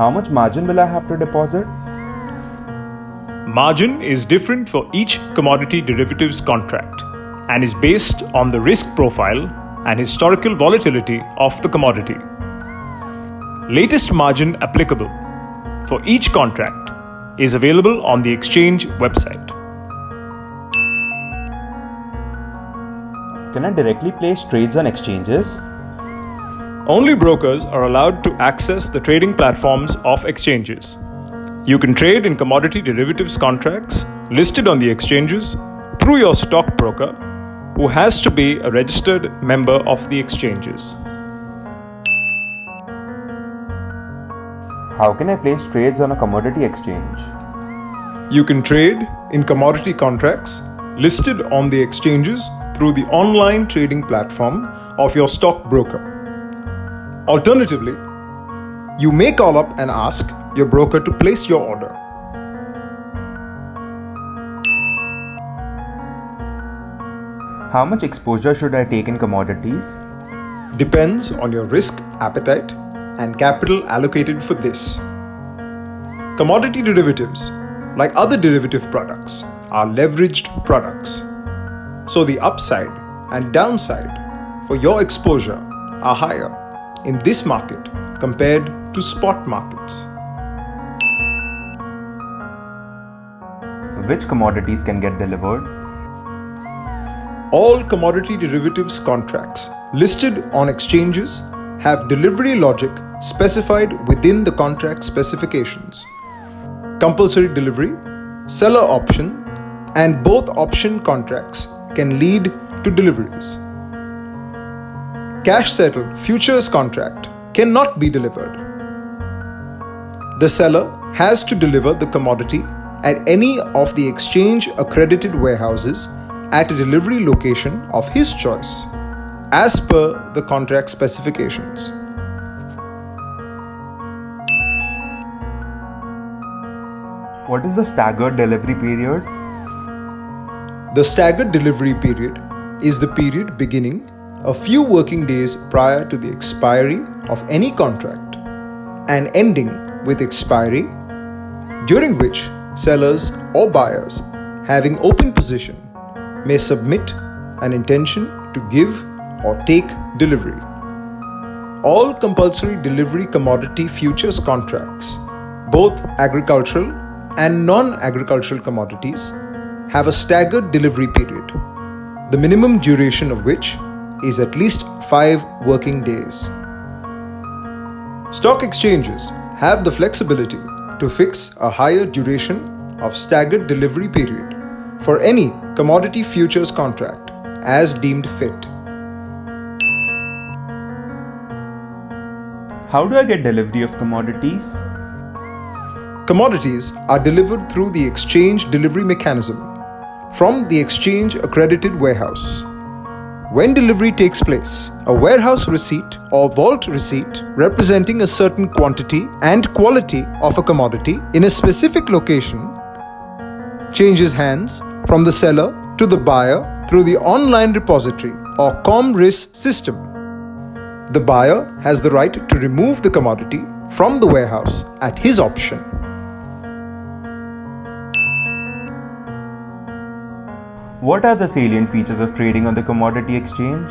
How much margin will I have to deposit? Margin is different for each commodity derivatives contract and is based on the risk profile and historical volatility of the commodity. Latest margin applicable for each contract is available on the exchange website. Can I directly place trades on exchanges? Only brokers are allowed to access the trading platforms of exchanges. You can trade in commodity derivatives contracts listed on the exchanges through your stockbroker, who has to be a registered member of the exchanges. How can I place trades on a commodity exchange? You can trade in commodity contracts listed on the exchanges through the online trading platform of your stockbroker. Alternatively, you may call up and ask your broker to place your order. How much exposure should I take in commodities? Depends on your risk appetite and capital allocated for this. Commodity derivatives, like other derivative products, are leveraged products. So the upside and downside for your exposure are higher in this market compared to spot markets. Which commodities can get delivered? All commodity derivatives contracts listed on exchanges have delivery logic specified within the contract specifications. Compulsory delivery, seller option, and both option contracts can lead to deliveries. Cash settled futures contract cannot be delivered. The seller has to deliver the commodity at any of the exchange accredited warehouses at a delivery location of his choice as per the contract specifications. What is the staggered delivery period? The staggered delivery period is the period beginning a few working days prior to the expiry of any contract and ending with expiry, during which sellers or buyers having open position may submit an intention to give or take delivery. All compulsory delivery commodity futures contracts, both agricultural and non agricultural commodities, have a staggered delivery period, the minimum duration of which is at least 5 working days. Stock exchanges have the flexibility to fix a higher duration of staggered delivery period for any commodity futures contract as deemed fit. How do I get delivery of commodities? Commodities are delivered through the exchange delivery mechanism from the exchange accredited warehouse. When delivery takes place, a warehouse receipt or vault receipt representing a certain quantity and quality of a commodity in a specific location changes hands from the seller to the buyer through the online repository or COMRIS system. The buyer has the right to remove the commodity from the warehouse at his option. What are the salient features of trading on the commodity exchange?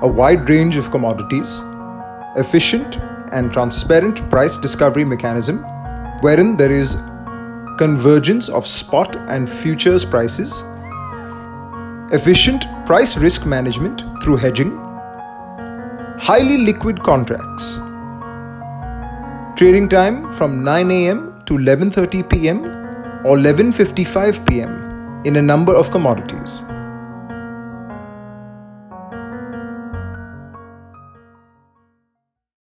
A wide range of commodities, efficient and transparent price discovery mechanism wherein there is convergence of spot and futures prices, efficient price risk management through hedging, highly liquid contracts, trading time from 9 am to 11:30 pm or 11:55 pm in a number of commodities.